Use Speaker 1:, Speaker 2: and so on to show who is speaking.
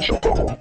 Speaker 1: Choco